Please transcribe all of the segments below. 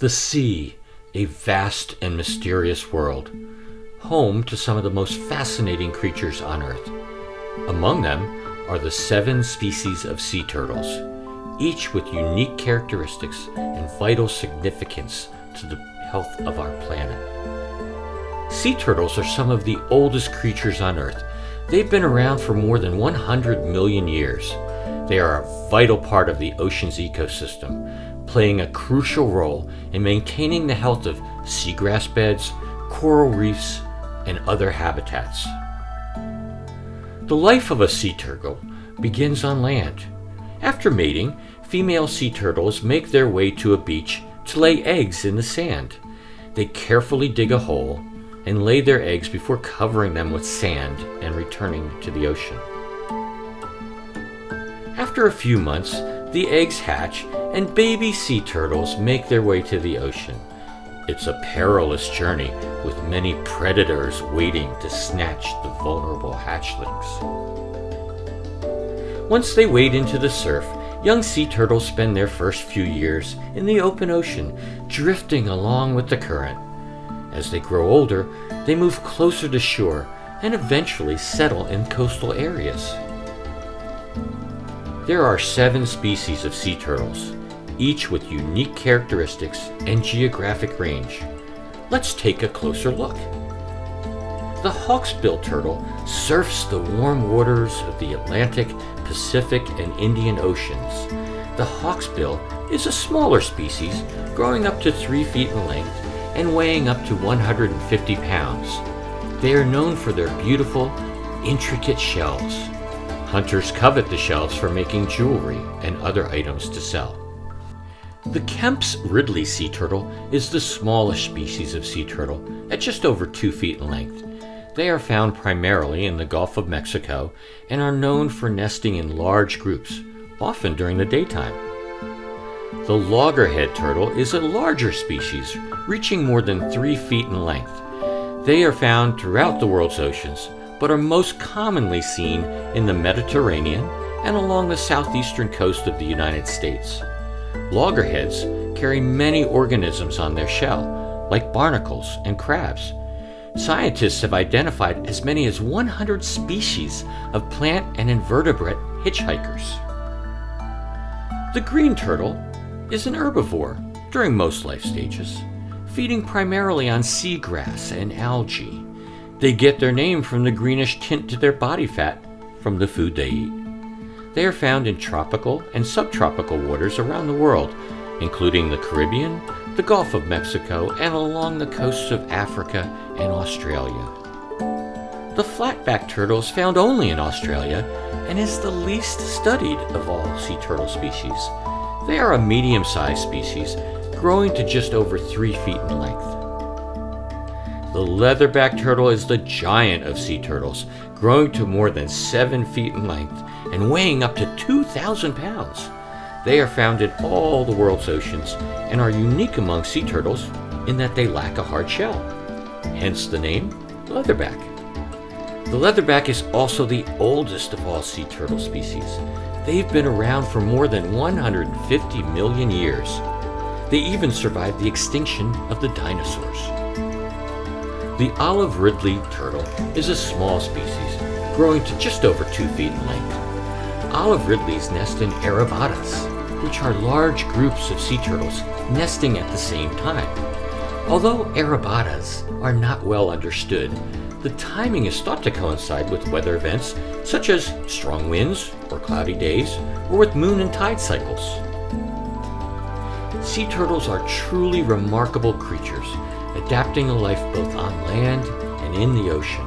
The sea, a vast and mysterious world, home to some of the most fascinating creatures on Earth. Among them are the seven species of sea turtles, each with unique characteristics and vital significance to the health of our planet. Sea turtles are some of the oldest creatures on Earth. They've been around for more than 100 million years. They are a vital part of the ocean's ecosystem, playing a crucial role in maintaining the health of seagrass beds, coral reefs, and other habitats. The life of a sea turtle begins on land. After mating, female sea turtles make their way to a beach to lay eggs in the sand. They carefully dig a hole and lay their eggs before covering them with sand and returning to the ocean. After a few months, the eggs hatch and baby sea turtles make their way to the ocean. It's a perilous journey with many predators waiting to snatch the vulnerable hatchlings. Once they wade into the surf, young sea turtles spend their first few years in the open ocean, drifting along with the current. As they grow older, they move closer to shore and eventually settle in coastal areas. There are seven species of sea turtles, each with unique characteristics and geographic range. Let's take a closer look. The hawksbill turtle surfs the warm waters of the Atlantic, Pacific, and Indian Oceans. The hawksbill is a smaller species, growing up to 3 feet in length and weighing up to 150 pounds. They are known for their beautiful, intricate shells. Hunters covet the shells for making jewelry and other items to sell. The Kemp's Ridley sea turtle is the smallest species of sea turtle, at just over 2 feet in length. They are found primarily in the Gulf of Mexico and are known for nesting in large groups, often during the daytime. The loggerhead turtle is a larger species, reaching more than 3 feet in length. They are found throughout the world's oceans, but are most commonly seen in the Mediterranean and along the southeastern coast of the United States. Loggerheads carry many organisms on their shell, like barnacles and crabs. Scientists have identified as many as 100 species of plant and invertebrate hitchhikers. The green turtle is an herbivore during most life stages, feeding primarily on seagrass and algae. They get their name from the greenish tint to their body fat from the food they eat. They are found in tropical and subtropical waters around the world, including the Caribbean, the Gulf of Mexico, and along the coasts of Africa and Australia. The flatback turtle is found only in Australia and is the least studied of all sea turtle species. They are a medium sized species, growing to just over 3 feet in length. The leatherback turtle is the giant of sea turtles, growing to more than 7 feet in length and weighing up to 2,000 pounds. They are found in all the world's oceans and are unique among sea turtles in that they lack a hard shell, hence the name leatherback. The leatherback is also the oldest of all sea turtle species. They've been around for more than 150 million years. They even survived the extinction of the dinosaurs. The olive ridley turtle is a small species, growing to just over 2 feet in length. Olive ridleys nest in arribadas, which are large groups of sea turtles nesting at the same time. Although arribadas are not well understood, the timing is thought to coincide with weather events such as strong winds or cloudy days, or with moon and tide cycles. Sea turtles are truly remarkable creatures adapting a life both on land and in the ocean.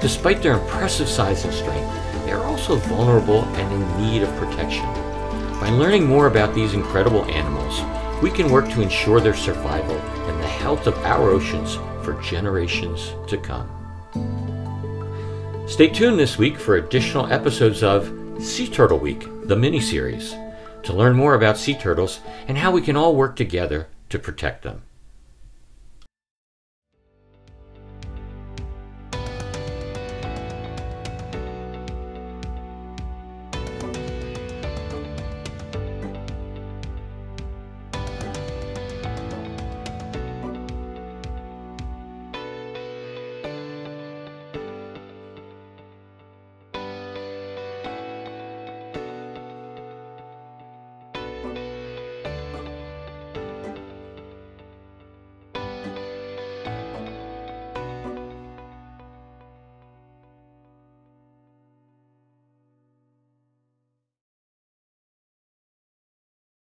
Despite their impressive size and strength, they are also vulnerable and in need of protection. By learning more about these incredible animals, we can work to ensure their survival and the health of our oceans for generations to come. Stay tuned this week for additional episodes of Sea Turtle Week, the mini-series, to learn more about sea turtles and how we can all work together to protect them.